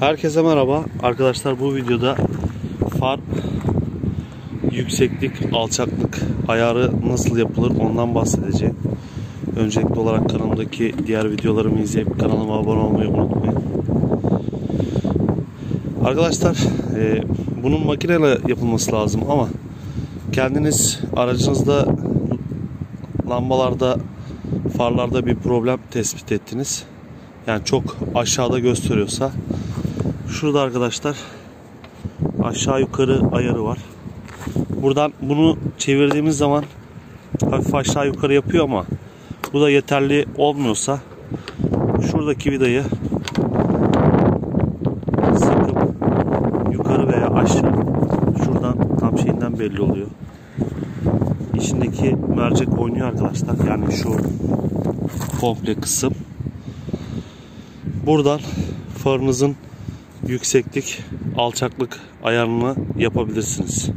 Herkese merhaba. Arkadaşlar bu videoda far yükseklik, alçaklık ayarı nasıl yapılır ondan bahsedeceğim. Öncelikli olarak kanalımdaki diğer videolarımı izleyip kanalıma abone olmayı unutmayın. Arkadaşlar e, bunun makineyle yapılması lazım ama kendiniz aracınızda lambalarda farlarda bir problem tespit ettiniz. Yani çok aşağıda gösteriyorsa şurada arkadaşlar aşağı yukarı ayarı var. Buradan bunu çevirdiğimiz zaman hafif aşağı yukarı yapıyor ama bu da yeterli olmuyorsa şuradaki vidayı sıkıp yukarı veya aşağı şuradan tam şeyinden belli oluyor. İçindeki mercek oynuyor arkadaşlar. Yani şu komple kısım. Buradan farınızın yükseklik, alçaklık ayarını yapabilirsiniz.